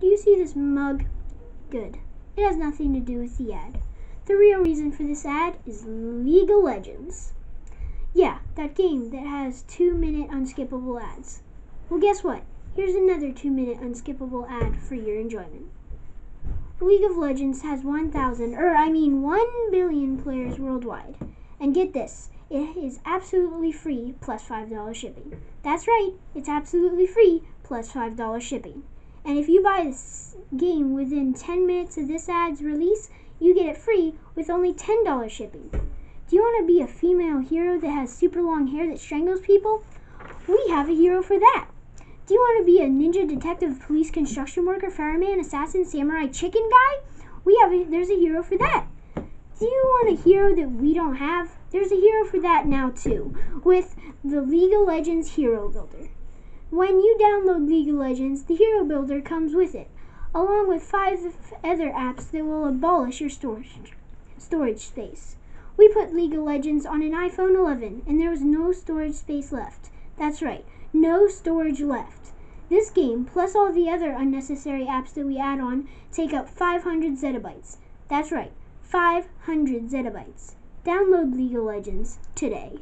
Do you see this mug? Good. It has nothing to do with the ad. The real reason for this ad is League of Legends. Yeah, that game that has two minute unskippable ads. Well, guess what? Here's another two minute unskippable ad for your enjoyment. League of Legends has 1,000, or I mean 1 billion players worldwide. And get this, it is absolutely free plus $5 shipping. That's right, it's absolutely free plus $5 shipping. And if you buy this game within 10 minutes of this ad's release, you get it free with only $10 shipping. Do you want to be a female hero that has super long hair that strangles people? We have a hero for that. Do you want to be a ninja detective, police, construction worker, fireman, assassin, samurai, chicken guy? We have a, there's a hero for that. Do you want a hero that we don't have? There's a hero for that now too, with the League of Legends Hero Builder. When you download League of Legends, the Hero Builder comes with it, along with five other apps that will abolish your storage, storage space. We put League of Legends on an iPhone 11, and there was no storage space left. That's right, no storage left. This game, plus all the other unnecessary apps that we add on, take up 500 zettabytes. That's right, 500 zettabytes. Download League of Legends today.